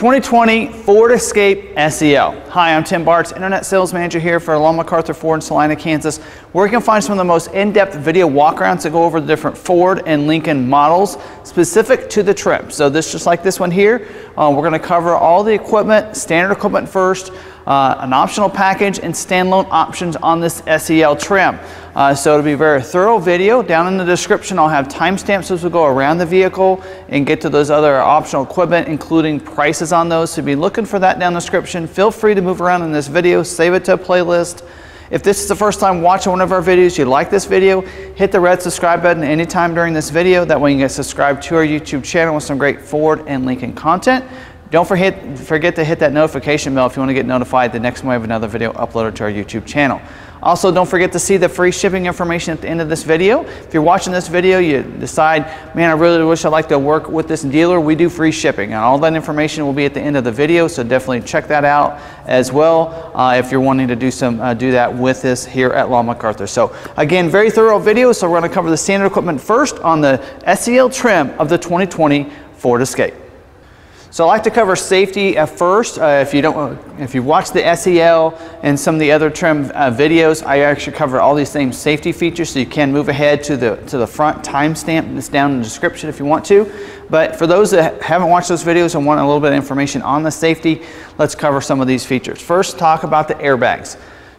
2020 Ford Escape SEL. Hi, I'm Tim Bartz, Internet Sales Manager here for Long McArthur Ford in Salina, Kansas, where you can find some of the most in-depth video walkarounds that go over the different Ford and Lincoln models specific to the trim. So this, just like this one here, uh, we're going to cover all the equipment, standard equipment first, uh, an optional package and standalone options on this SEL trim. Uh, so it'll be a very thorough video. Down in the description I'll have timestamps as we go around the vehicle and get to those other optional equipment including prices on those. So be looking for that down in the description. Feel free to move around in this video, save it to a playlist. If this is the first time watching one of our videos, you like this video, hit the red subscribe button anytime during this video. That way you can get subscribed to our YouTube channel with some great Ford and Lincoln content. Don't forget, forget to hit that notification bell if you want to get notified the next time we have another video uploaded to our YouTube channel. Also, don't forget to see the free shipping information at the end of this video. If you're watching this video, you decide, man, I really wish I'd like to work with this dealer, we do free shipping. And all that information will be at the end of the video, so definitely check that out as well uh, if you're wanting to do some uh, do that with us here at Long McArthur. So again, very thorough video, so we're going to cover the standard equipment first on the SEL trim of the 2020 Ford Escape. So I like to cover safety at first. Uh, if you don't, if you watch the SEL and some of the other trim uh, videos, I actually cover all these same safety features, so you can move ahead to the to the front timestamp that's down in the description if you want to. But for those that haven't watched those videos and want a little bit of information on the safety, let's cover some of these features. First, talk about the airbags.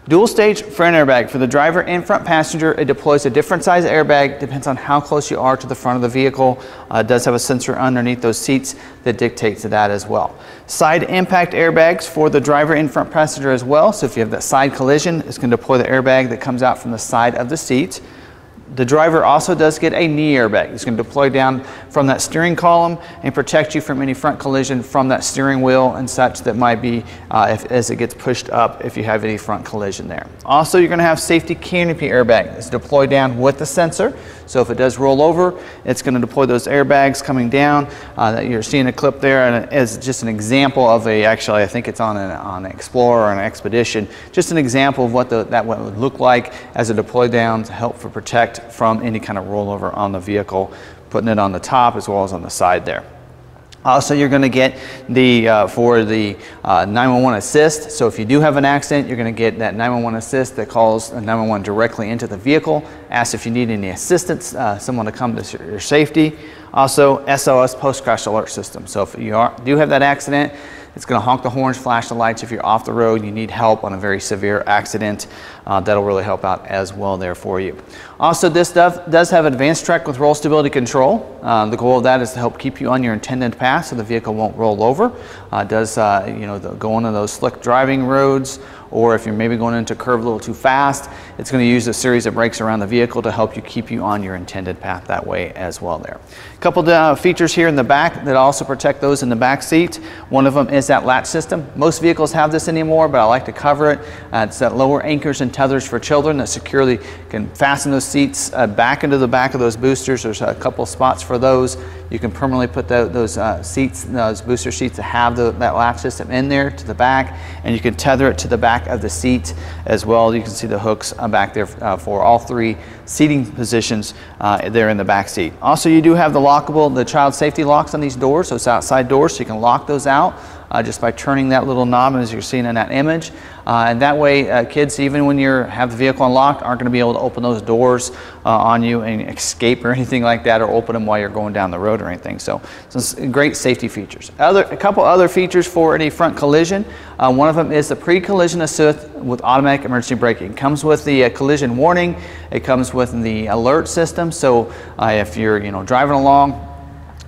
Dual stage front airbag for the driver and front passenger. It deploys a different size airbag, depends on how close you are to the front of the vehicle. Uh, does have a sensor underneath those seats that dictates that as well. Side impact airbags for the driver and front passenger as well. So if you have that side collision, it's going to deploy the airbag that comes out from the side of the seat. The driver also does get a knee airbag. It's going to deploy down from that steering column and protect you from any front collision from that steering wheel and such that might be uh, if, as it gets pushed up if you have any front collision there. Also, you're going to have safety canopy airbag. It's deployed down with the sensor. So if it does roll over, it's going to deploy those airbags coming down. Uh, you're seeing a clip there and as just an example of a, actually I think it's on an, on an Explorer or an Expedition, just an example of what the, that would look like as a deploy down to help for protect from any kind of rollover on the vehicle, putting it on the top as well as on the side there. Also, you're going to get the, uh, for the uh, 911 assist. So if you do have an accident, you're going to get that 911 assist that calls 911 directly into the vehicle, asks if you need any assistance, uh, someone to come to your safety. Also, SOS post-crash alert system. So if you are, do have that accident, it's going to honk the horns, flash the lights if you're off the road, you need help on a very severe accident. Uh, that'll really help out as well there for you. Also, this does have advanced track with roll stability control. Uh, the goal of that is to help keep you on your intended path so the vehicle won't roll over. Uh, does, uh, you know, the, go into those slick driving roads or if you're maybe going into curve a little too fast, it's going to use a series of brakes around the vehicle to help you keep you on your intended path that way as well there. A couple of features here in the back that also protect those in the back seat. One of them is that latch system. Most vehicles have this anymore, but I like to cover it. Uh, it's that lower anchors and tethers for children that securely can fasten those seats uh, back into the back of those boosters. There's a couple spots for those. You can permanently put the, those uh, seats, those booster seats that have the, that latch system in there to the back, and you can tether it to the back of the seat as well. You can see the hooks uh, back there uh, for all three seating positions uh, there in the back seat. Also, you do have the lockable, the child safety locks on these doors, so it's outside doors, so you can lock those out uh, just by turning that little knob as you're seeing in that image. Uh, and that way, uh, kids, even when you have the vehicle unlocked, aren't going to be able to open those doors uh, on you and escape or anything like that, or open them while you're going down the road or anything. So, some great safety features. Other, a couple other features for any front collision. Uh, one of them is the pre-collision assist with automatic emergency braking. It comes with the uh, collision warning. It comes with the alert system. So, if you're you know driving along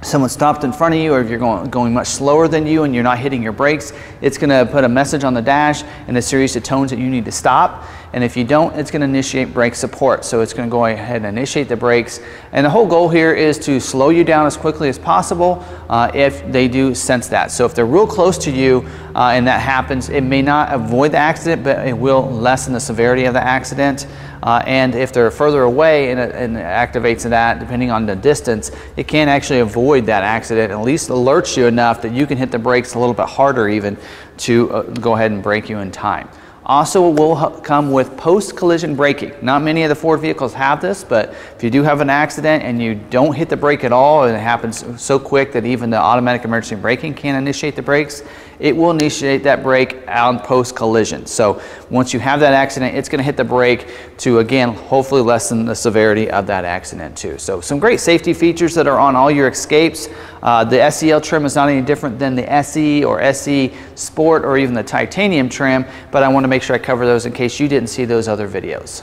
someone stopped in front of you or if you're going, going much slower than you and you're not hitting your brakes, it's going to put a message on the dash and a series of tones that you need to stop. And if you don't, it's going to initiate brake support. So it's going to go ahead and initiate the brakes. And the whole goal here is to slow you down as quickly as possible uh, if they do sense that. So if they're real close to you uh, and that happens, it may not avoid the accident, but it will lessen the severity of the accident. Uh, and if they're further away and it, and it, activates that, depending on the distance, it can actually avoid that accident, at least alerts you enough that you can hit the brakes a little bit harder even to uh, go ahead and brake you in time. Also, will come with post-collision braking. Not many of the Ford vehicles have this, but if you do have an accident and you don't hit the brake at all, and it happens so quick that even the automatic emergency braking can't initiate the brakes, it will initiate that brake on post-collision. So once you have that accident, it's gonna hit the brake to, again, hopefully lessen the severity of that accident too. So some great safety features that are on all your Escapes. Uh, the SEL trim is not any different than the SE or SE Sport or even the titanium trim, but I wanna make sure I cover those in case you didn't see those other videos.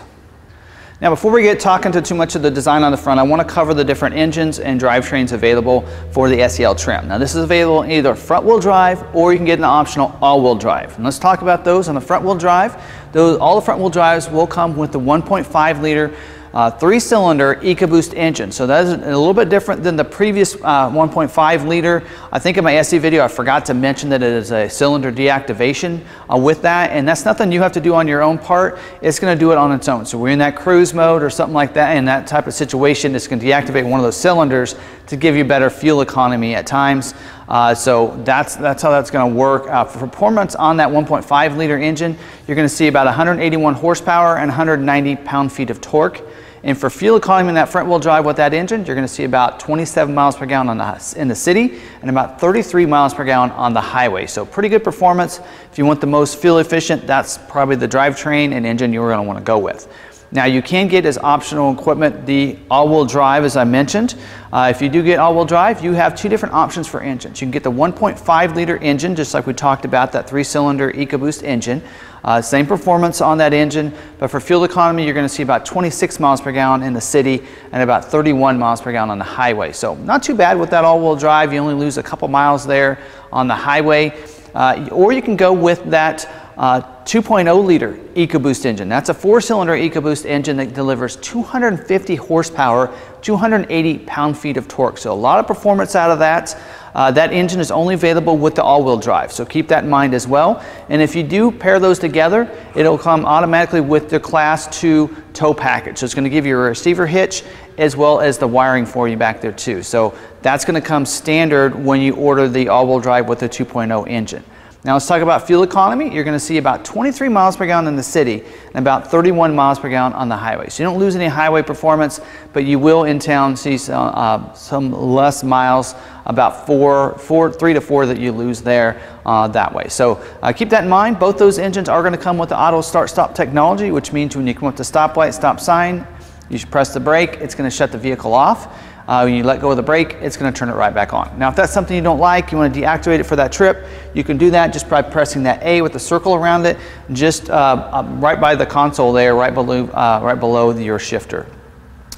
Now before we get talking to too much of the design on the front, I want to cover the different engines and drivetrains available for the SEL trim. Now this is available in either front wheel drive or you can get an optional all wheel drive. And let's talk about those on the front wheel drive. Those, all the front wheel drives will come with the 1.5 liter uh, three-cylinder EcoBoost engine. So that is a little bit different than the previous uh, 1.5 liter. I think in my SE video I forgot to mention that it is a cylinder deactivation uh, with that and that's nothing you have to do on your own part. It's going to do it on its own. So we're in that cruise mode or something like that in that type of situation it's going to deactivate one of those cylinders to give you better fuel economy at times. Uh, so that's, that's how that's going to work. Uh, for performance on that 1.5 liter engine, you're going to see about 181 horsepower and 190 pound-feet of torque. And for fuel economy in that front wheel drive with that engine, you're going to see about 27 miles per gallon the, in the city and about 33 miles per gallon on the highway. So pretty good performance. If you want the most fuel efficient, that's probably the drivetrain and engine you're going to want to go with. Now you can get as optional equipment the all-wheel drive as I mentioned. Uh, if you do get all-wheel drive, you have two different options for engines. You can get the 1.5 liter engine, just like we talked about, that three-cylinder EcoBoost engine. Uh, same performance on that engine, but for fuel economy, you're going to see about 26 miles per gallon in the city and about 31 miles per gallon on the highway. So not too bad with that all-wheel drive. You only lose a couple miles there on the highway. Uh, or you can go with that uh, 2.0 liter EcoBoost engine. That's a four cylinder EcoBoost engine that delivers 250 horsepower, 280 pound feet of torque. So a lot of performance out of that. Uh, that engine is only available with the all-wheel drive, so keep that in mind as well. And if you do pair those together, it'll come automatically with the Class 2 tow package. So it's going to give you a receiver hitch as well as the wiring for you back there too. So that's going to come standard when you order the all-wheel drive with the 2.0 engine. Now let's talk about fuel economy. You're going to see about 23 miles per gallon in the city and about 31 miles per gallon on the highway. So you don't lose any highway performance, but you will in town see some, uh, some less miles, about four, four, three to four that you lose there uh, that way. So uh, keep that in mind. Both those engines are going to come with the auto start stop technology, which means when you come up to stoplight, stop light, stop sign, you should press the brake. It's going to shut the vehicle off. Uh, when you let go of the brake, it's going to turn it right back on. Now, if that's something you don't like, you want to deactivate it for that trip, you can do that just by pressing that A with the circle around it, just uh, uh, right by the console there, right below, uh, right below your shifter.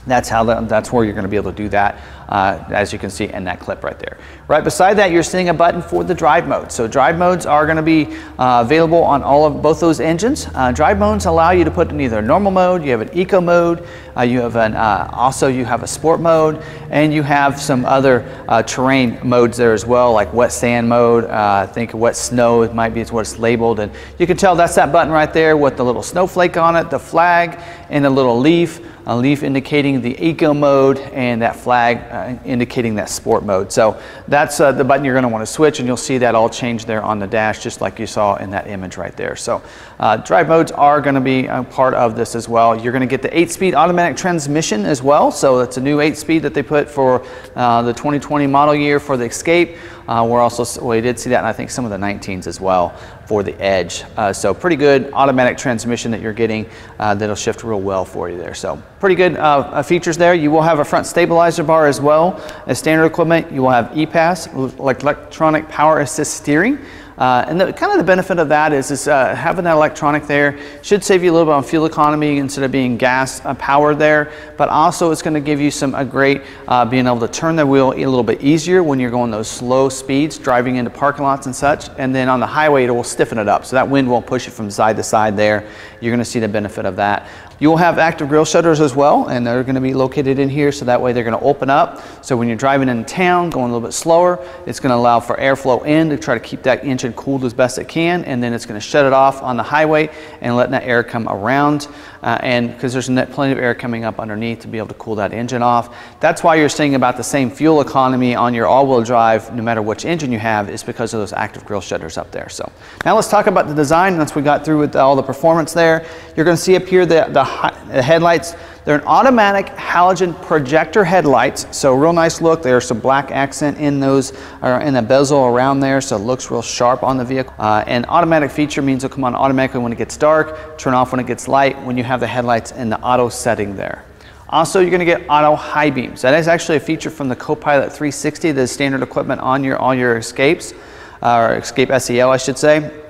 That's how the, that's where you're going to be able to do that uh, as you can see in that clip right there. Right beside that, you're seeing a button for the drive mode. So drive modes are going to be uh, available on all of both those engines. Uh, drive modes allow you to put in either normal mode, you have an eco mode, uh, you have an uh, also you have a sport mode, and you have some other uh, terrain modes there as well, like wet sand mode. I think wet snow it might be what it's labeled, and you can tell that's that button right there with the little snowflake on it, the flag, and the little leaf. A leaf indicating the eco mode and that flag uh, indicating that sport mode. So that's uh, the button you're going to want to switch and you'll see that all change there on the dash just like you saw in that image right there. So uh, drive modes are going to be a part of this as well. You're going to get the 8-speed automatic transmission as well. So it's a new 8-speed that they put for uh, the 2020 model year for the Escape. Uh, we're also, we did see that and I think some of the 19s as well for the Edge. Uh, so pretty good automatic transmission that you're getting uh, that'll shift real well for you there. So pretty good uh, uh, features there. You will have a front stabilizer bar as well as standard equipment. You will have EPAS, electronic power assist steering. Uh, and the, kind of the benefit of that is, is uh, having that electronic there should save you a little bit on fuel economy instead of being gas uh, powered there, but also it's going to give you some a great uh, being able to turn the wheel a little bit easier when you're going those slow speeds, driving into parking lots and such. And then on the highway, it will stiffen it up. So that wind won't push it from side to side there. You're going to see the benefit of that. You will have active grille shutters as well, and they're going to be located in here, so that way they're going to open up. So when you're driving in town, going a little bit slower, it's going to allow for airflow in to try to keep that engine cooled as best it can, and then it's going to shut it off on the highway and letting that air come around. Uh, and because there's plenty of air coming up underneath to be able to cool that engine off. That's why you're seeing about the same fuel economy on your all-wheel drive, no matter which engine you have, is because of those active grille shutters up there. So now let's talk about the design. Once we got through with all the performance there, you're going to see up here the, the, the headlights. They're an automatic halogen projector headlights, so real nice look. There's some black accent in those, or in the bezel around there, so it looks real sharp on the vehicle. Uh, and automatic feature means it'll come on automatically when it gets dark, turn off when it gets light, when you have the headlights in the auto setting there. Also, you're going to get auto high beams. That is actually a feature from the Copilot 360, the standard equipment on your all your Escapes, uh, or Escape SEL, I should say.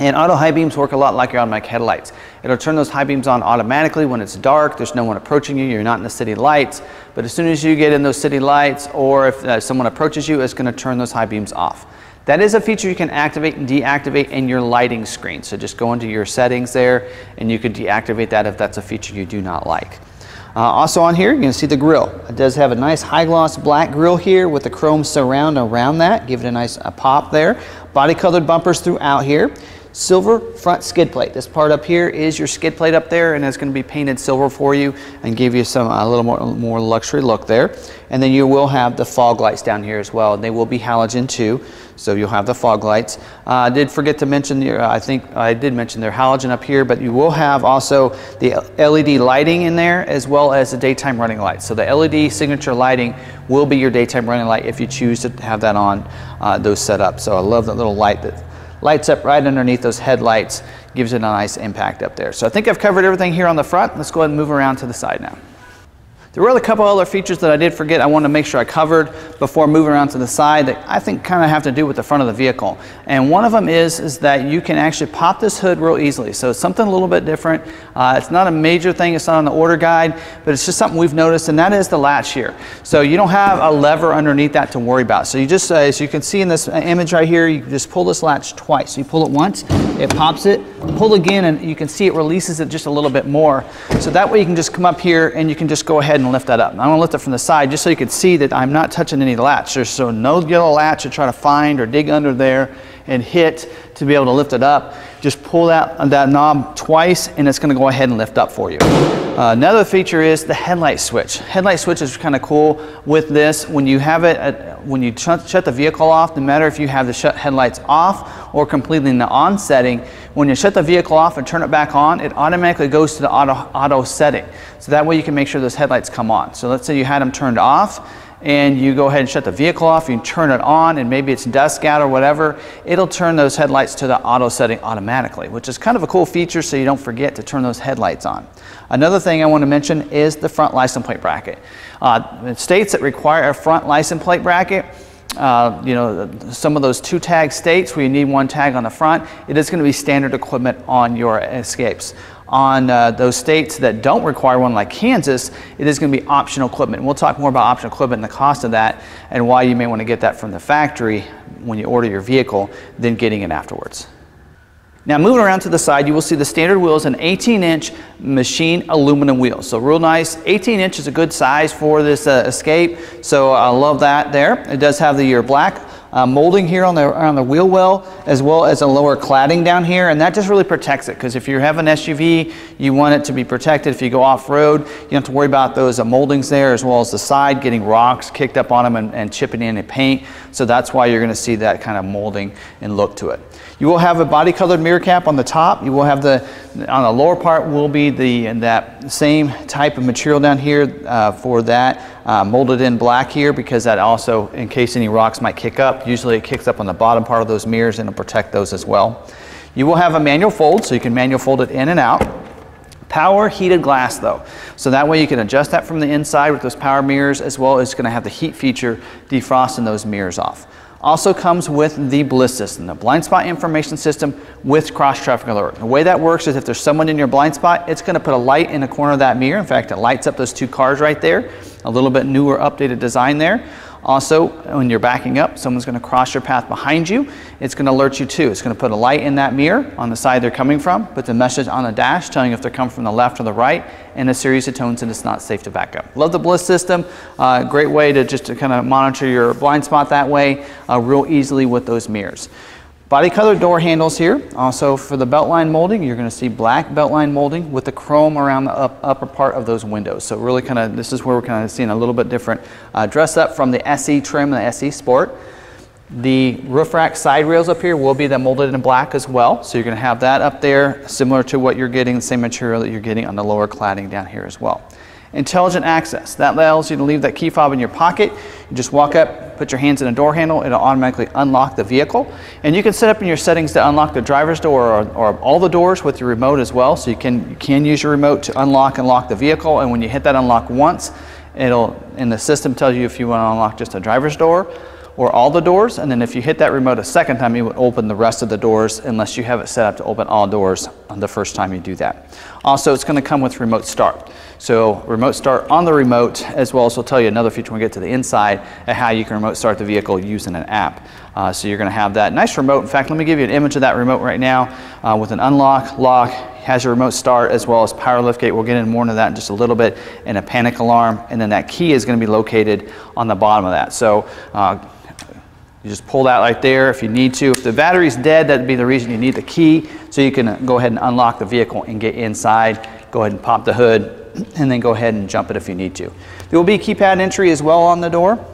And auto high beams work a lot like your automatic headlights. It'll turn those high beams on automatically when it's dark, there's no one approaching you, you're not in the city lights. But as soon as you get in those city lights or if uh, someone approaches you, it's gonna turn those high beams off. That is a feature you can activate and deactivate in your lighting screen. So just go into your settings there and you can deactivate that if that's a feature you do not like. Uh, also on here, you can see the grill. It does have a nice high gloss black grill here with the chrome surround around that. Give it a nice uh, pop there. Body colored bumpers throughout here silver front skid plate. This part up here is your skid plate up there and it's going to be painted silver for you and give you some a little more, more luxury look there. And then you will have the fog lights down here as well. They will be halogen too, so you'll have the fog lights. Uh, I did forget to mention, your, I think I did mention their halogen up here, but you will have also the LED lighting in there as well as the daytime running lights. So the LED signature lighting will be your daytime running light if you choose to have that on uh, those set up. So I love that little light that lights up right underneath those headlights, gives it a nice impact up there. So I think I've covered everything here on the front. Let's go ahead and move around to the side now. There were a couple other features that I did forget I wanted to make sure I covered before moving around to the side that I think kind of have to do with the front of the vehicle. And one of them is, is that you can actually pop this hood real easily. So it's something a little bit different. Uh, it's not a major thing, it's not on the order guide, but it's just something we've noticed and that is the latch here. So you don't have a lever underneath that to worry about. So you just, uh, as you can see in this image right here, you just pull this latch twice. So you pull it once, it pops it, pull again and you can see it releases it just a little bit more. So that way you can just come up here and you can just go ahead and lift that up. I'm going to lift it from the side just so you can see that I'm not touching any latch. There's so no yellow latch to try to find or dig under there and hit to be able to lift it up. Just pull that, that knob twice and it's going to go ahead and lift up for you. Uh, another feature is the headlight switch. Headlight switch is kind of cool with this. When you have it, at, when you shut, shut the vehicle off, no matter if you have the shut headlights off or completely in the on setting, when you shut the vehicle off and turn it back on, it automatically goes to the auto, auto setting. So that way you can make sure those headlights come on. So let's say you had them turned off and you go ahead and shut the vehicle off, you turn it on, and maybe it's dusk out or whatever, it'll turn those headlights to the auto setting automatically, which is kind of a cool feature so you don't forget to turn those headlights on. Another thing I want to mention is the front license plate bracket. Uh, states that require a front license plate bracket, uh, you know, some of those two tag states where you need one tag on the front, it is going to be standard equipment on your escapes. On uh, those states that don't require one like Kansas, it is going to be optional equipment. And we'll talk more about optional equipment and the cost of that and why you may want to get that from the factory when you order your vehicle than getting it afterwards. Now moving around to the side, you will see the standard wheels, an 18 inch machine aluminum wheel. So real nice, 18 inch is a good size for this uh, Escape. So I love that there. It does have the year black uh, molding here on the, on the wheel well, as well as a lower cladding down here, and that just really protects it, because if you have an SUV, you want it to be protected. If you go off-road, you don't have to worry about those uh, moldings there, as well as the side getting rocks kicked up on them and, and chipping in and paint, so that's why you're going to see that kind of molding and look to it. You will have a body colored mirror cap on the top. You will have the, on the lower part will be the, that same type of material down here uh, for that, uh, molded in black here because that also, in case any rocks might kick up, usually it kicks up on the bottom part of those mirrors and it'll protect those as well. You will have a manual fold, so you can manual fold it in and out. Power heated glass though. So that way you can adjust that from the inside with those power mirrors as well as going to have the heat feature defrosting those mirrors off. Also comes with the BLIS system, the blind spot information system with cross traffic alert. The way that works is if there's someone in your blind spot, it's going to put a light in the corner of that mirror. In fact, it lights up those two cars right there. A little bit newer updated design there. Also, when you're backing up, someone's going to cross your path behind you. It's going to alert you too. It's going to put a light in that mirror on the side they're coming from, put the message on the dash telling you if they're coming from the left or the right, and a series of tones and it's not safe to back up. Love the BLIS system. Uh, great way to just to kind of monitor your blind spot that way uh, real easily with those mirrors. Body color door handles here. Also for the beltline molding, you're going to see black beltline molding with the chrome around the up, upper part of those windows. So really kind of, this is where we're kind of seeing a little bit different uh, dress up from the SE trim and the SE Sport. The roof rack side rails up here will be that molded in black as well. So you're going to have that up there similar to what you're getting, the same material that you're getting on the lower cladding down here as well. Intelligent access. That allows you to leave that key fob in your pocket. You just walk up, put your hands in a door handle, it'll automatically unlock the vehicle. And you can set up in your settings to unlock the driver's door or, or all the doors with your remote as well. So you can, you can use your remote to unlock and lock the vehicle. And when you hit that unlock once, it'll, and the system tells you if you want to unlock just a driver's door or all the doors. And then if you hit that remote a second time, it would open the rest of the doors unless you have it set up to open all doors on the first time you do that. Also, it's going to come with remote start. So remote start on the remote, as well as we'll tell you another feature when we get to the inside of how you can remote start the vehicle using an app. Uh, so you're going to have that nice remote. In fact, let me give you an image of that remote right now uh, with an unlock, lock, has your remote start as well as power liftgate. We'll get into more into that in just a little bit, and a panic alarm. And then that key is going to be located on the bottom of that. So uh, you just pull that right there if you need to. If the battery's dead, that'd be the reason you need the key. So you can uh, go ahead and unlock the vehicle and get inside. Go ahead and pop the hood and then go ahead and jump it if you need to. There will be keypad entry as well on the door.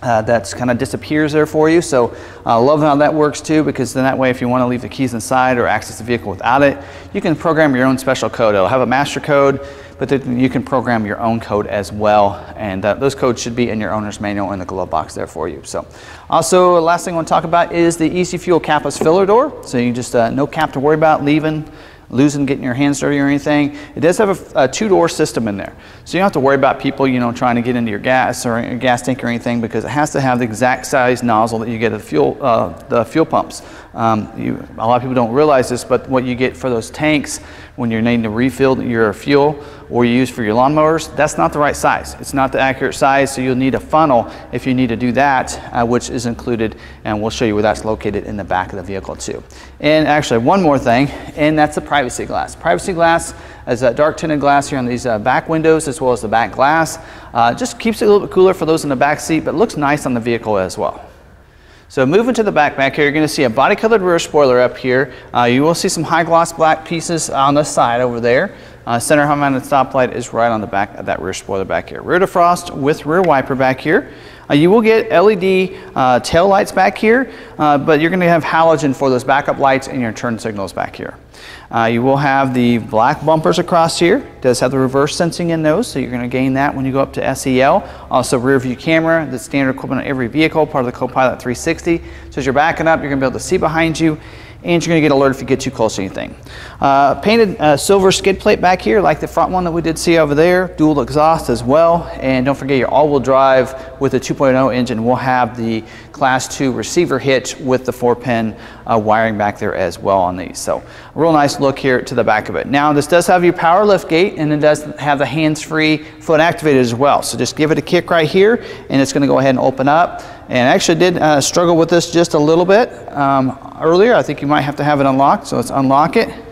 Uh, that's kind of disappears there for you. So I uh, love how that works too because then that way if you want to leave the keys inside or access the vehicle without it, you can program your own special code. It'll have a master code but then you can program your own code as well. And uh, those codes should be in your owner's manual in the glove box there for you. So also, last thing I want to talk about is the Easy Fuel capless filler door. So you just, uh, no cap to worry about leaving losing, getting your hands dirty or anything. It does have a, a two-door system in there. So you don't have to worry about people, you know, trying to get into your gas or your gas tank or anything because it has to have the exact size nozzle that you get at the fuel, uh, the fuel pumps. Um, you, a lot of people don't realize this, but what you get for those tanks when you're needing to refill your fuel or you use for your lawnmowers, that's not the right size. It's not the accurate size, so you'll need a funnel if you need to do that, uh, which is included, and we'll show you where that's located in the back of the vehicle too. And actually, one more thing, and that's the privacy glass. Privacy glass is a dark tinted glass here on these uh, back windows as well as the back glass. Uh, just keeps it a little bit cooler for those in the back seat, but looks nice on the vehicle as well. So moving to the back back here, you're going to see a body colored rear spoiler up here. Uh, you will see some high gloss black pieces on the side over there. Uh, center high mounted stoplight is right on the back of that rear spoiler back here. Rear defrost with rear wiper back here. Uh, you will get LED uh, tail lights back here, uh, but you're going to have halogen for those backup lights and your turn signals back here. Uh, you will have the black bumpers across here. It does have the reverse sensing in those, so you're going to gain that when you go up to SEL. Also rear view camera, the standard equipment on every vehicle, part of the Copilot 360. So as you're backing up, you're going to be able to see behind you and you're going to get alerted if you get too close to anything. Uh, painted uh, silver skid plate back here, like the front one that we did see over there, dual exhaust as well, and don't forget your all-wheel drive with the 2.0 engine will have the class 2 receiver hitch with the 4-pin uh, wiring back there as well on these. So a real nice look here to the back of it. Now this does have your power lift gate and it does have the hands-free foot activated as well. So just give it a kick right here and it's going to go ahead and open up and I actually did uh, struggle with this just a little bit um, earlier. I think you might have to have it unlocked, so let's unlock it.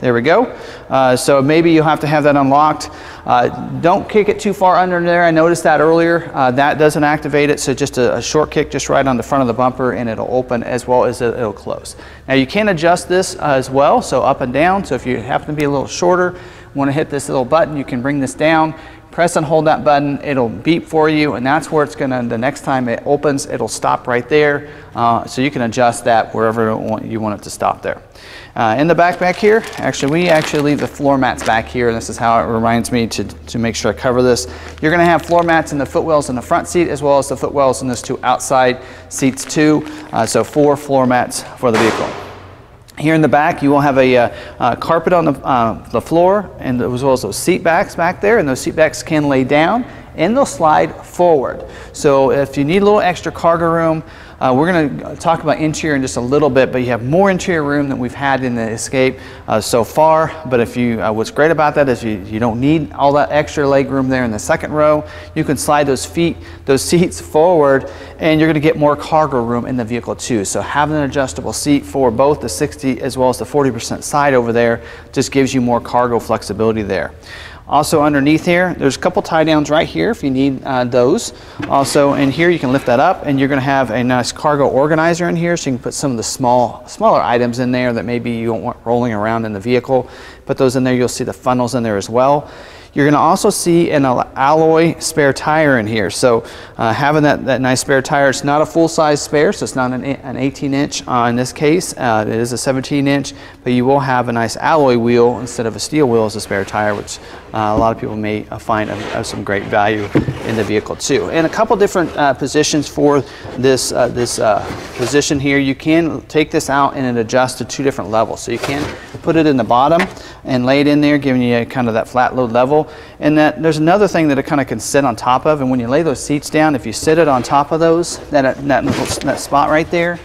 There we go. Uh, so maybe you'll have to have that unlocked. Uh, don't kick it too far under there. I noticed that earlier. Uh, that doesn't activate it, so just a, a, short kick just right on the front of the bumper and it'll open as well as it'll close. Now you can adjust this as well, so up and down. So if you happen to be a little shorter, want to hit this little button, you can bring this down press and hold that button, it'll beep for you, and that's where it's gonna, the next time it opens, it'll stop right there. Uh, so you can adjust that wherever you want it to stop there. Uh, in the back back here, actually we actually leave the floor mats back here, and this is how it reminds me to, to make sure I cover this. You're gonna have floor mats in the footwells in the front seat, as well as the footwells in those two outside seats too. Uh, so four floor mats for the vehicle. Here in the back, you will have a uh, uh, carpet on the, uh, the floor and as well as those seat backs back there. And those seat backs can lay down and they'll slide forward. So if you need a little extra cargo room, uh, we're going to talk about interior in just a little bit, but you have more interior room than we've had in the Escape uh, so far. But if you, uh, what's great about that is you, you don't need all that extra leg room there in the second row. You can slide those feet, those seats forward, and you're going to get more cargo room in the vehicle too. So having an adjustable seat for both the 60 as well as the 40% side over there just gives you more cargo flexibility there. Also underneath here, there's a couple tie downs right here if you need uh, those. Also in here, you can lift that up and you're gonna have a nice cargo organizer in here so you can put some of the small, smaller items in there that maybe you don't want rolling around in the vehicle. Put those in there, you'll see the funnels in there as well. You're going to also see an alloy spare tire in here. So uh, having that, that nice spare tire, it's not a full-size spare, so it's not an, an 18 inch uh, in this case. Uh, it is a 17 inch, but you will have a nice alloy wheel instead of a steel wheel as a spare tire, which uh, a lot of people may uh, find of, of, some great value in the vehicle too. And a couple different uh, positions for this, this position here. You can take this out and it adjusts to two different levels. So you can put it in the bottom and lay it in there, giving you kind of that flat load level. And that there's another thing that it kind of can sit on top of. And when you lay those seats down, if you sit it on top of those, that, that, that spot right there,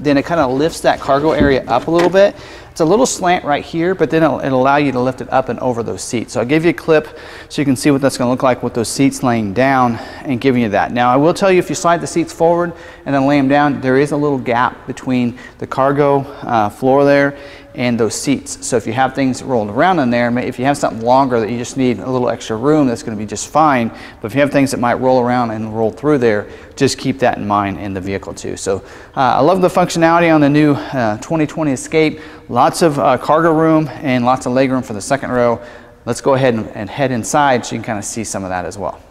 then it kind of lifts that cargo area up a little bit. It's a little slant right here, but then it'll, it'll, allow you to lift it up and over those seats. So I'll give you a clip so you can see what that's gonna look like with those seats laying down and giving you that. Now I will tell you if you slide the seats forward and then lay them down, there is a little gap between the cargo uh, floor there and those seats. So if you have things rolled around in there, if you have something longer that you just need a little extra room, that's going to be just fine. But if you have things that might roll around and roll through there, just keep that in mind in the vehicle too. So uh, I love the functionality on the new uh, 2020 Escape. Lots of uh, cargo room and lots of leg room for the second row. Let's go ahead and, and head inside so you can kind of see some of that as well.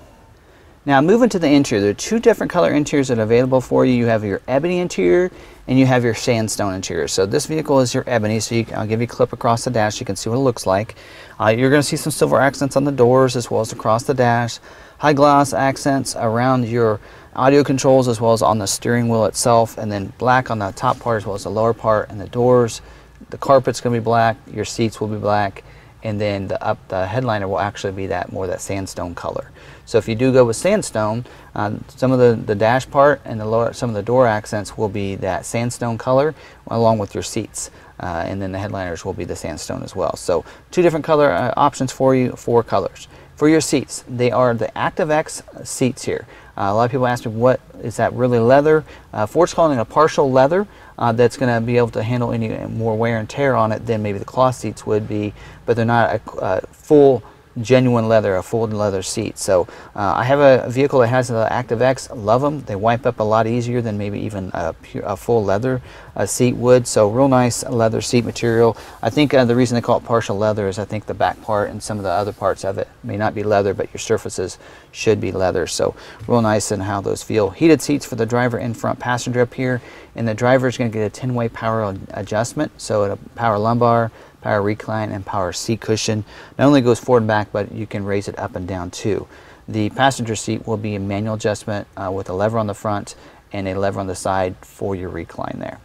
Now moving to the interior, there are two different color interiors that are available for you. You have your ebony interior and you have your sandstone interior. So this vehicle is your ebony, so you, I'll give you a clip across the dash. You can see what it looks like. Uh, you're going to see some silver accents on the doors as well as across the dash. High gloss accents around your audio controls as well as on the steering wheel itself and then black on the top part as well as the lower part and the doors. The carpet's going to be black, your seats will be black, and then the up the headliner will actually be that more that sandstone color. So if you do go with sandstone, uh, some of the, the dash part and the lower, some of the door accents will be that sandstone color along with your seats. Uh, and then the headliners will be the sandstone as well. So two different color uh, options for you, four colors. For your seats, they are the ActiveX seats here. Uh, a lot of people ask me, what is that really leather? Uh, Ford's calling it a partial leather uh, that's going to be able to handle any more wear and tear on it than maybe the cloth seats would be, but they're not a, a full genuine leather, a full leather seat. So uh, I have a vehicle that has the ActiveX. Love them. They wipe up a lot easier than maybe even a, pure, a full leather uh, seat would. So real nice leather seat material. I think uh, the reason they call it partial leather is I think the back part and some of the other parts of it may not be leather, but your surfaces should be leather. So real nice in how those feel. Heated seats for the driver and front passenger up here. And the driver is going to get a 10-way power adjustment. So a power lumbar, power recline, and power seat cushion. Not only goes forward and back, but you can raise it up and down too. The passenger seat will be a manual adjustment uh, with a lever on the front and a lever on the side for your recline there.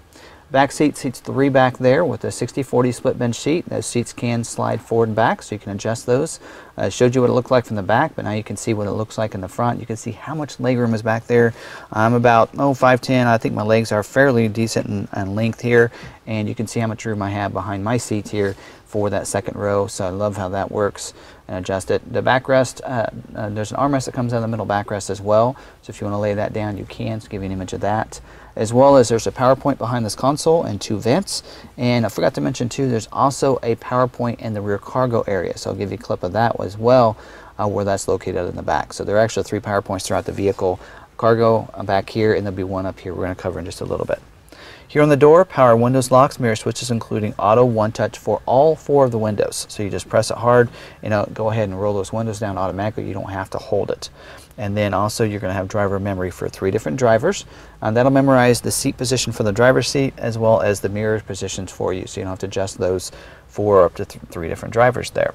Back seat seats three back there with a 60-40 split bench seat. Those seats can slide forward and back, so you can adjust those. I uh, showed you what it looked like from the back, but now you can see what it looks like in the front. You can see how much leg room is back there. I'm about, oh, 5'10". I think my legs are fairly decent in, in length here, and you can see how much room I have behind my seats here for that second row. So I love how that works and adjust it. The backrest, uh, uh, there's an armrest that comes out of the middle backrest as well. So if you want to lay that down, you can. So give you an image of that as well as there's a power point behind this console and two vents. And I forgot to mention too, there's also a power point in the rear cargo area. So I'll give you a clip of that as well, uh, where that's located in the back. So there are actually three power points throughout the vehicle. Cargo back here, and there'll be one up here we're going to cover in just a little bit. Here on the door, power windows, locks, mirror switches, including auto one touch for all four of the windows. So you just press it hard, you know, go ahead and roll those windows down automatically. You don't have to hold it. And then also you're going to have driver memory for three different drivers. And that'll memorize the seat position for the driver's seat as well as the mirror positions for you. So you don't have to adjust those for up to th three different drivers there.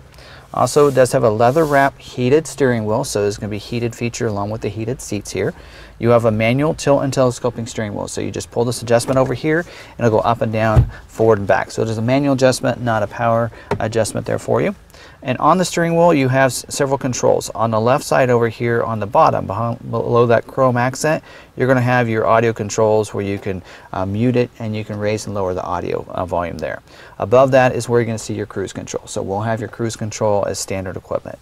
Also, it does have a leather wrap heated steering wheel, so there's going to be heated feature along with the heated seats here. You have a manual tilt and telescoping steering wheel, so you just pull this adjustment over here and it'll go up and down, forward and back. So it is a manual adjustment, not a power adjustment there for you. And on the steering wheel, you have several controls. On the left side over here on the bottom, behind, below that chrome accent, you're going to have your audio controls where you can uh, mute it and you can raise and lower the audio uh, volume there. Above that is where you're going to see your cruise control. So we'll have your cruise control as standard equipment.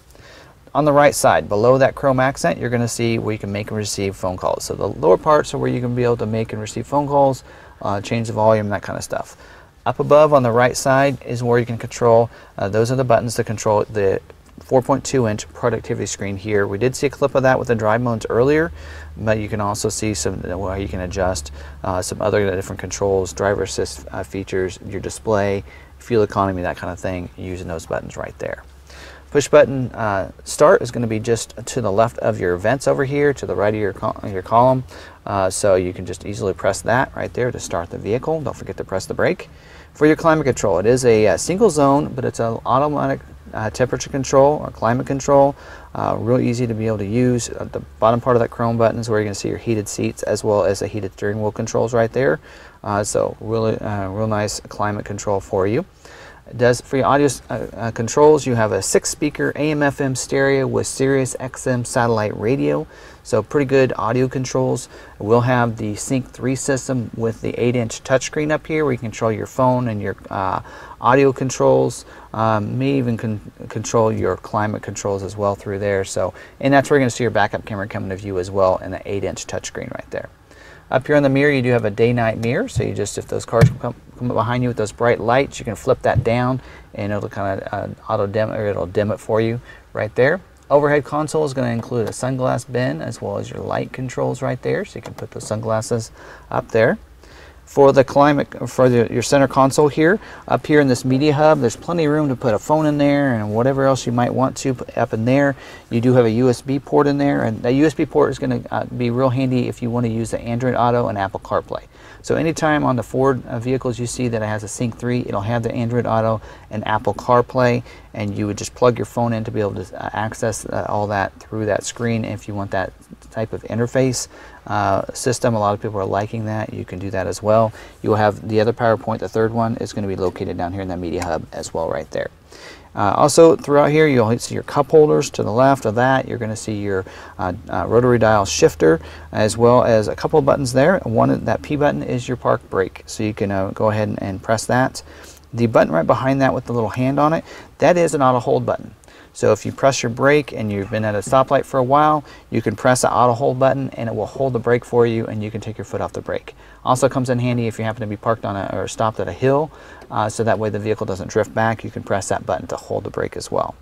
On the right side, below that chrome accent, you're going to see where you can make and receive phone calls. So the lower parts are where you can be able to make and receive phone calls, uh, change the volume, that kind of stuff. Up above on the right side is where you can control, uh, those are the buttons to control the 4.2 inch productivity screen here. We did see a clip of that with the drive modes earlier, but you can also see some where you can adjust uh, some other different controls, driver assist uh, features, your display, fuel economy, that kind of thing, using those buttons right there. Push button uh, start is going to be just to the left of your vents over here, to the right of your, col your column. Uh, so you can just easily press that right there to start the vehicle. Don't forget to press the brake. For your climate control, it is a, a single zone, but it's an automatic uh, temperature control or climate control. Uh, real easy to be able to use. At the bottom part of that chrome button is where you're going to see your heated seats as well as the heated steering wheel controls right there. Uh, so really, uh, real nice climate control for you. Does for your audio uh, uh, controls, you have a six speaker AM FM stereo with Sirius XM satellite radio. So pretty good audio controls. We'll have the Sync 3 system with the 8 inch touchscreen up here where you control your phone and your uh, audio controls. Um, may even con control your climate controls as well through there. So, and that's where you're going to see your backup camera coming to view as well and the 8 inch touchscreen right there. Up here on the mirror, you do have a day-night mirror. So you just, if those cars come, come up behind you with those bright lights, you can flip that down and it'll kind of uh, auto dim or it'll dim it for you right there. Overhead console is going to include a sunglass bin as well as your light controls right there. So you can put those sunglasses up there for the climate for the, your center console here up here in this media hub. There's plenty of room to put a phone in there and whatever else you might want to put up in there. You do have a USB port in there and that USB port is going to uh, be real handy if you want to use the Android Auto and Apple CarPlay so anytime on the Ford uh, vehicles you see that it has a Sync 3, it'll have the Android Auto and Apple CarPlay, and you would just plug your phone in to be able to uh, access uh, all that through that screen. If you want that type of interface system, a lot of people are liking that. You can do that as well. You'll have the other PowerPoint, the third one, is going to be located down here in the Media Hub as well right there. Uh, also throughout here you'll see your cup holders to the left of that. You're going to see your uh, uh, rotary dial shifter as well as a couple of buttons there. One of that P button is your park brake. So you can uh, go ahead and, and press that. The button right behind that with the little hand on it that is an auto hold button. So if you press your brake and you've been at a stoplight for a while, you can press the auto hold button and it will hold the brake for you and you can take your foot off the brake. Also comes in handy if you happen to be parked on a, or stopped at a hill, uh, so that way the vehicle doesn't drift back, you can press that button to hold the brake as well.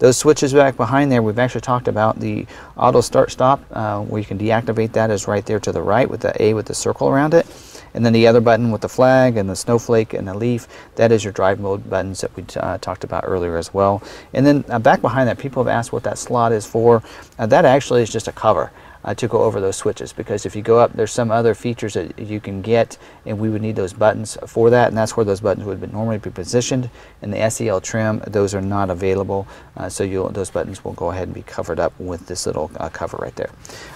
Those switches back behind there, we've actually talked about the auto start stop, uh, where you can deactivate that is right there to the right with the A with the circle around it. And then the other button with the flag and the snowflake and the leaf, that is your drive mode buttons that we uh, talked about earlier as well. And then uh, back behind that, people have asked what that slot is for. Uh, that actually is just a cover uh, to go over those switches because if you go up there's some other features that you can get and we would need those buttons for that and that's where those buttons would normally be positioned. In the SEL trim those are not available uh, so those buttons will go ahead and be covered up with this little uh, cover right there.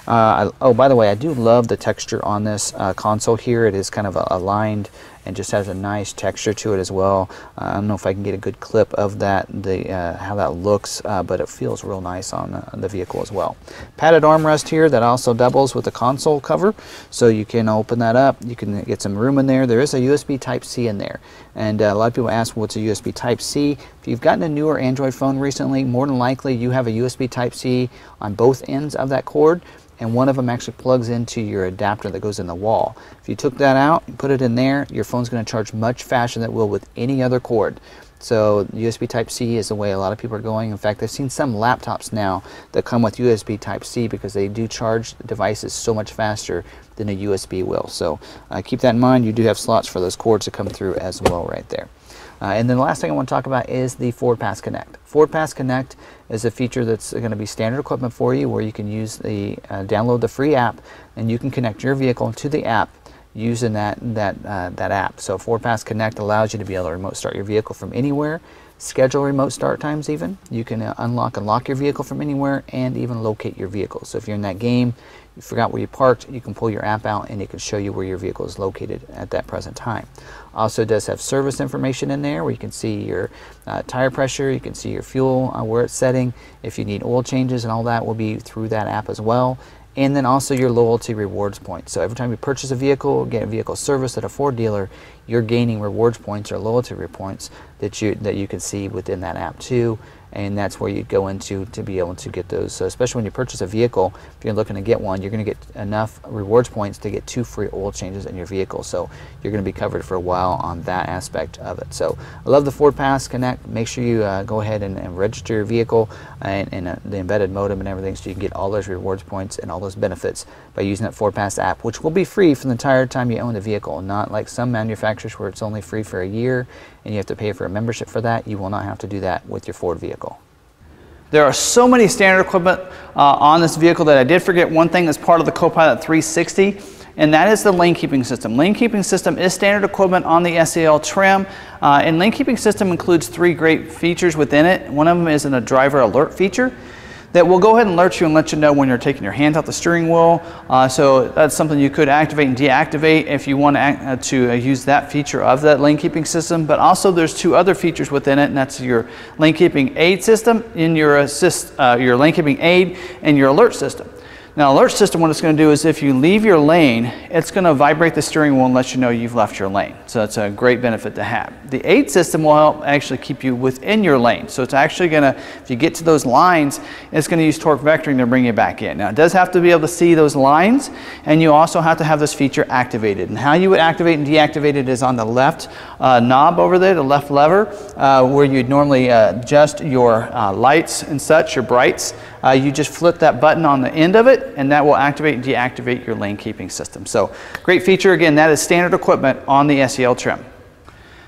Uh, I, oh by the way I do love the texture on this uh, console here. It is kind of aligned and just has a nice texture to it as well. Uh, I don't know if I can get a good clip of that, the uh, how that looks, uh, but it feels real nice on the, the, vehicle as well. Padded armrest here that also doubles with the console cover, so you can open that up. You can get some room in there. There is a USB Type-C in there, and uh, a lot of people ask what's a USB Type-C. If you've gotten a newer Android phone recently, more than likely you have a USB Type-C on both ends of that cord and one of them actually plugs into your adapter that goes in the wall. If you took that out and put it in there, your phone's going to charge much faster than it will with any other cord. So USB Type-C is the way a lot of people are going. In fact, I've seen some laptops now that come with USB Type-C because they do charge devices so much faster than a USB will. So uh, keep that in mind. You do have slots for those cords to come through as well right there. Uh, and then the last thing I want to talk about is the FordPass Connect. FordPass Connect is a feature that's going to be standard equipment for you where you can use the uh, download the free app and you can connect your vehicle to the app using that that uh, that app. So FordPass Connect allows you to be able to remote start your vehicle from anywhere. schedule remote start times even. You can uh, unlock and lock your vehicle from anywhere and even locate your vehicle. So if you're in that game, you forgot where you parked, you can pull your app out and it can show you where your vehicle is located at that present time. Also does have service information in there where you can see your uh, tire pressure, you can see your fuel, uh, where it's setting. If you need oil changes and all that will be through that app as well and then also your loyalty rewards points. So every time you purchase a vehicle, get a vehicle service at a Ford dealer, you're gaining rewards points or loyalty points that you that you can see within that app too and that's where you go into to be able to get those. So especially when you purchase a vehicle, if you're looking to get one, you're going to get enough rewards points to get two free oil changes in your vehicle. So you're going to be covered for a while on that aspect of it. So I love the FordPass Connect. Make sure you uh, go ahead and, and, register your vehicle and, and uh, the embedded modem and everything so you can get all those rewards points and all those benefits by using that FordPass app, which will be free for the entire time you own the vehicle, not like some manufacturers where it's only free for a year and you have to pay for a membership for that. You will not have to do that with your Ford vehicle. There are so many standard equipment uh, on this vehicle that I did forget one thing as part of the Copilot 360, and that is the lane keeping system. Lane keeping system is standard equipment on the SEL trim, uh, and lane keeping system includes three great features within it. One of them is in a driver alert feature that will go ahead and alert you and let you know when you're taking your hands off the steering wheel. Uh, so that's something you could activate and deactivate if you want to, uh, to uh, use that feature of that lane keeping system. But also there's two other features within it, and that's your lane keeping aid system in your assist, uh, your lane keeping aid and your alert system. Now, alert system, what it's going to do is if you leave your lane, it's going to vibrate the steering wheel and let you know you've left your lane. So that's a great benefit to have. The aid system will help actually keep you within your lane. So it's actually going to, if you get to those lines, it's going to use torque vectoring to bring you back in. Now, it does have to be able to see those lines, and you also have to have this feature activated. And how you would activate and deactivate it is on the left uh, knob over there, the left lever, uh, where you'd normally uh, adjust your uh, lights and such, your brights. Uh, you just flip that button on the end of it and that will activate and deactivate your lane keeping system. So great feature. Again, that is standard equipment on the SEL trim.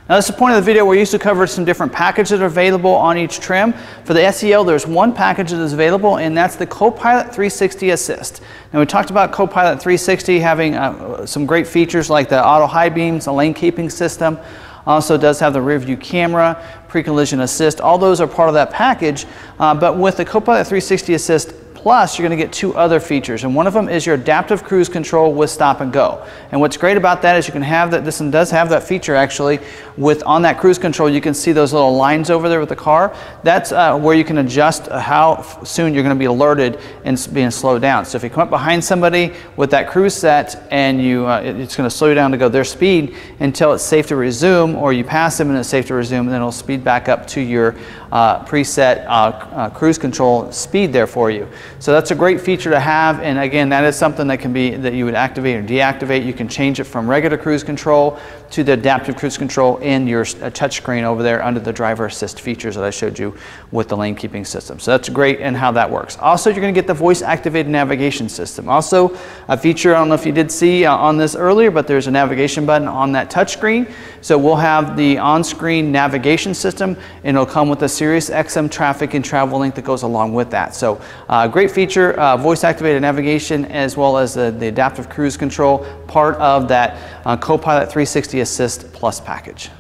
Now that's the point of the video. We used to cover some different packages that are available on each trim. For the SEL, there's one package that is available, and that's the Copilot 360 Assist. Now we talked about Copilot 360 having uh, some great features like the auto high beams, the lane keeping system, also does have the rear view camera, pre-collision assist. All those are part of that package. Uh, but with the Copilot 360 Assist Plus, you're going to get two other features, and one of them is your adaptive cruise control with stop and go. And what's great about that is you can have that, this one does have that feature actually, with on that cruise control, you can see those little lines over there with the car. That's uh, where you can adjust how soon you're going to be alerted and being slowed down. So if you come up behind somebody with that cruise set and you, uh, it's going to slow you down to go their speed until it's safe to resume, or you pass them and it's safe to resume, and then it'll speed back up to your uh, preset uh, uh, cruise control speed there for you. So that's a great feature to have. And again, that is something that can be that you would activate or deactivate. You can change it from regular cruise control to the adaptive cruise control in your uh, touchscreen over there under the driver assist features that I showed you with the lane keeping system. So that's great and how that works. Also, you're going to get the voice activated navigation system. Also, a feature, I don't know if you did see uh, on this earlier, but there's a navigation button on that touchscreen. So we'll have the on-screen navigation system and it'll come with a Sirius XM traffic and travel link that goes along with that. So uh, great feature, uh, voice activated navigation as well as the, the adaptive cruise control part of that uh, Copilot 360 Assist Plus package.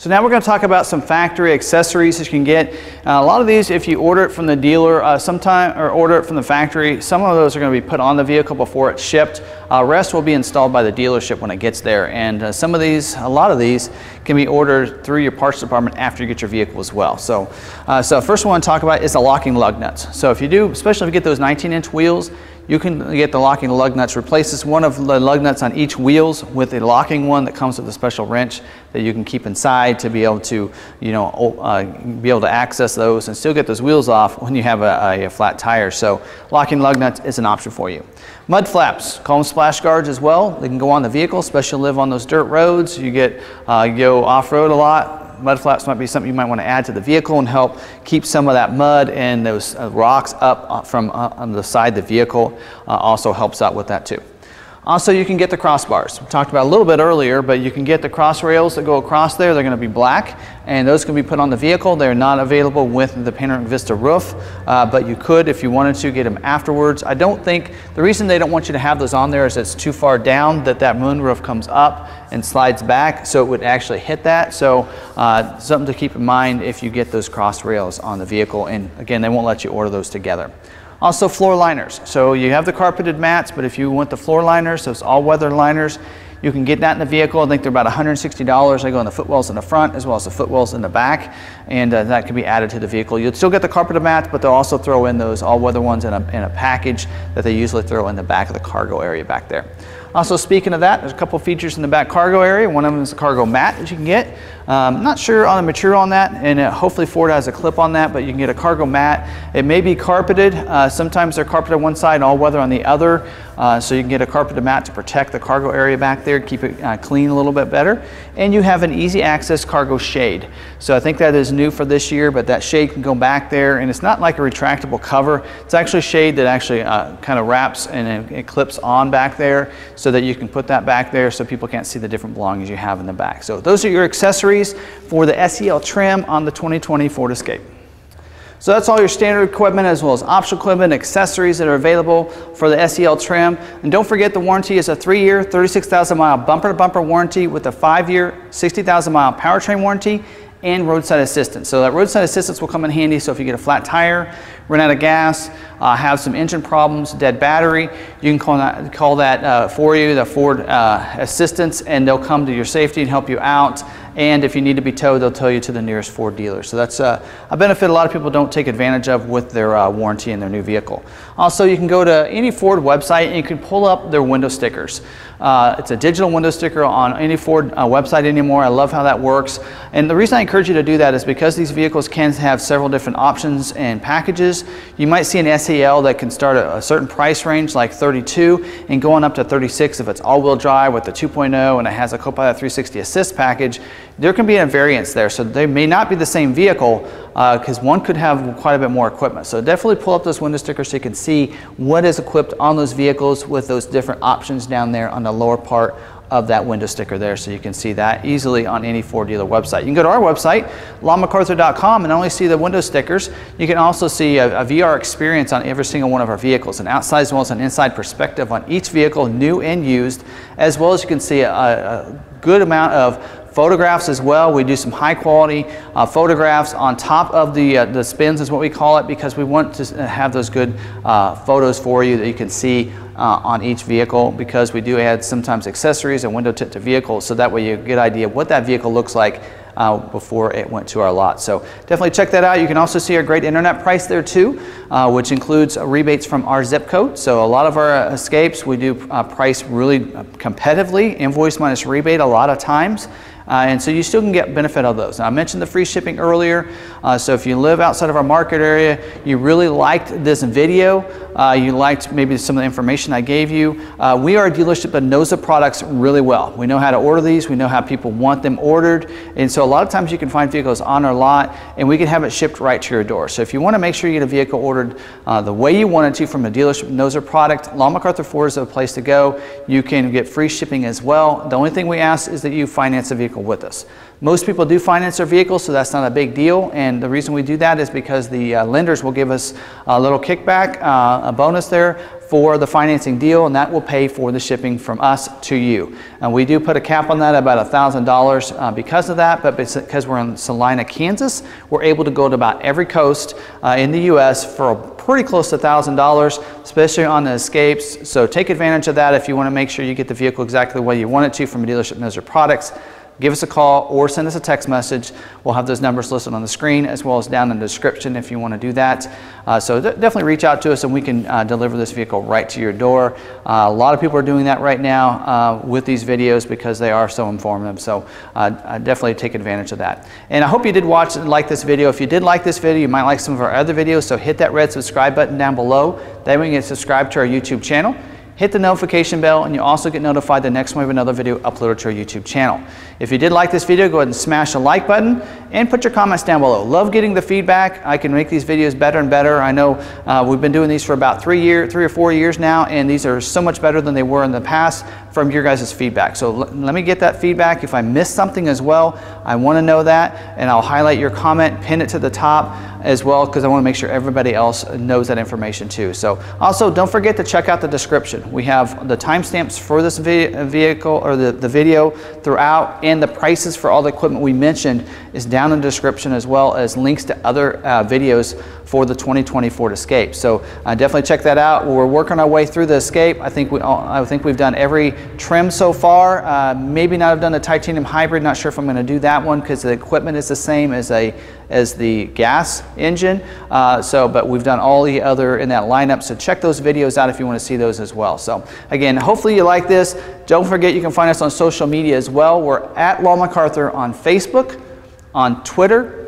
So now we're going to talk about some factory accessories that you can get. Uh, a lot of these, if you order it from the dealer uh, sometime or order it from the factory, some of those are going to be put on the vehicle before it's shipped. Uh, rest will be installed by the dealership when it gets there. And uh, some of these, a lot of these, can be ordered through your parts department after you get your vehicle as well. So, uh, so first one I want to talk about is the locking lug nuts. So if you do, especially if you get those 19 inch wheels, you can get the locking lug nuts. Replaces one of the lug nuts on each wheels with a locking one that comes with a special wrench that you can keep inside to be able to, you know, uh, be able to access those and still get those wheels off when you have a, a flat tire. So locking lug nuts is an option for you. Mud flaps, call them splash guards as well. They can go on the vehicle, especially live on those dirt roads. You get uh, go off-road a lot mud flaps might be something you might want to add to the vehicle and help keep some of that mud and those uh, rocks up uh, from uh, on the side of the vehicle. Uh, also helps out with that too. Also, you can get the crossbars. We talked about a little bit earlier, but you can get the cross rails that go across there. They're going to be black, and those can be put on the vehicle. They're not available with the Panoramic Vista roof, uh, but you could, if you wanted to, get them afterwards. I don't think, the reason they don't want you to have those on there is it's too far down that that moonroof comes up and slides back, so it would actually hit that. So uh, something to keep in mind if you get those cross rails on the vehicle. And again, they won't let you order those together. Also floor liners. So you have the carpeted mats, but if you want the floor liners, those all-weather liners, you can get that in the vehicle. I think they're about $160. They go on the footwells in the front as well as the footwells in the back, and uh, that can be added to the vehicle. You'll still get the carpeted mats, but they'll also throw in those all-weather ones in a, in a package that they usually throw in the back of the cargo area back there. Also speaking of that, there's a couple features in the back cargo area. One of them is the cargo mat that you can get. Um, not sure on the material on that, and uh, hopefully Ford has a clip on that, but you can get a cargo mat. It may be carpeted. Uh, sometimes they're carpeted on one side, all weather on the other. Uh, so you can get a carpeted mat to protect the cargo area back there, keep it uh, clean a little bit better. And you have an easy access cargo shade. So I think that is new for this year, but that shade can go back there and it's not like a retractable cover. It's actually shade that actually uh, kind of wraps and it clips on back there so that you can put that back there so people can't see the different belongings you have in the back. So those are your accessories for the SEL trim on the 2020 Ford Escape. So that's all your standard equipment as well as optional equipment, accessories that are available for the SEL trim. And don't forget the warranty is a three-year, 36,000 mile bumper-to-bumper warranty with a five-year, 60,000 mile powertrain warranty and roadside assistance. So that roadside assistance will come in handy. So if you get a flat tire, run out of gas, uh, have some engine problems, dead battery, you can call that, call that uh, for you, the Ford uh, assistance, and they'll come to your safety and help you out. And if you need to be towed, they'll tow you to the nearest Ford dealer. So that's uh, a benefit a lot of people don't take advantage of with their uh, warranty in their new vehicle. Also, you can go to any Ford website and you can pull up their window stickers. Uh, it's a digital window sticker on any Ford uh, website anymore. I love how that works. And the reason I encourage you to do that is because these vehicles can have several different options and packages. You might see an SEL that can start at a certain price range like 32 and going up to 36 if it's all-wheel drive with the 2.0 and it has a Copilot 360 Assist package there can be a variance there. So they may not be the same vehicle because uh, one could have quite a bit more equipment. So definitely pull up those window stickers so you can see what is equipped on those vehicles with those different options down there on the lower part of that window sticker there so you can see that easily on any Ford dealer website. You can go to our website, longmcarthur.com, and only see the window stickers. You can also see a, a, VR experience on every single one of our vehicles, an outside as well as an inside perspective on each vehicle, new and used, as well as you can see a, a good amount of photographs as well. We do some high quality uh, photographs on top of the, uh, the spins is what we call it because we want to have those good uh, photos for you that you can see uh, on each vehicle because we do add sometimes accessories and window tint to vehicles so that way you get a good idea of what that vehicle looks like uh, before it went to our lot. So definitely check that out. You can also see our great internet price there too, uh, which includes rebates from our zip code. So a lot of our escapes, we do uh, price really competitively, invoice minus rebate a lot of times. Uh, and so you still can get benefit of those. Now, I mentioned the free shipping earlier. Uh, so if you live outside of our market area, you really liked this video, uh, you liked maybe some of the information I gave you, uh, we are a dealership that knows the products really well. We know how to order these, we know how people want them ordered, and so a lot of times you can find vehicles on our lot and we can have it shipped right to your door. So if you want to make sure you get a vehicle ordered uh, the way you want it to from a dealership that knows their product, Long McArthur Ford is a place to go. You can get free shipping as well. The only thing we ask is that you finance a vehicle vehicle with us. Most people do finance their vehicles, so that's not a big deal. And the reason we do that is because the uh, lenders will give us a little kickback, uh, a bonus there for the financing deal, and that will pay for the shipping from us to you. And we do put a cap on that about $1,000 uh, because of that, but because we're in Salina, Kansas, we're able to go to about every coast uh, in the U.S. for pretty close to $1,000, especially on the escapes. So take advantage of that if you want to make sure you get the vehicle exactly the way you want it to from a dealership knows your Products give us a call or send us a text message. We'll have those numbers listed on the screen as well as down in the description if you want to do that. Uh, so definitely reach out to us and we can uh, deliver this vehicle right to your door. Uh, a lot of people are doing that right now uh, with these videos because they are so informative. So uh, definitely take advantage of that. And I hope you did watch and like this video. If you did like this video, you might like some of our other videos. So hit that red subscribe button down below. Then we can subscribe to our YouTube channel hit the notification bell and you also get notified the next time we have another video uploaded to our YouTube channel. If you did like this video, go ahead and smash the like button and put your comments down below. Love getting the feedback. I can make these videos better and better. I know uh, we've been doing these for about three year, three or four years now, and these are so much better than they were in the past from your guys' feedback. So let me get that feedback. If I missed something as well, I want to know that, and I'll highlight your comment, pin it to the top as well, because I want to make sure everybody else knows that information too. So also don't forget to check out the description. We have the timestamps for this vehicle or the, the video throughout, and the prices for all the equipment we mentioned is down in the description as well as links to other uh, videos for the 2020 Ford Escape. So uh, definitely check that out. We're working our way through the Escape. I think we, I think we've done every trim so far. Uh, maybe not have done the titanium hybrid. Not sure if I'm going to do that one because the equipment is the same as a as the gas engine. Uh, so, but we've done all the other in that lineup. So check those videos out if you want to see those as well. So again, hopefully you like this. Don't forget you can find us on social media as well. We're at Long McArthur on Facebook, on Twitter,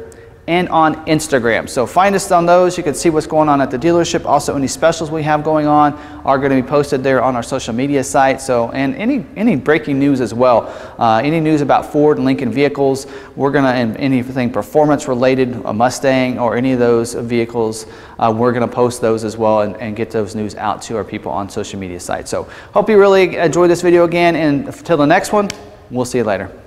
and on Instagram. So find us on those. You can see what's going on at the dealership. Also, any specials we have going on are going to be posted there on our social media site. So, and any any breaking news as well. Uh, any news about Ford and Lincoln vehicles, we're going to, and anything performance related, a Mustang or any of those vehicles, uh, we're going to post those as well and, and get those news out to our people on social media sites. So, hope you really enjoyed this video again. And until the next one, we'll see you later.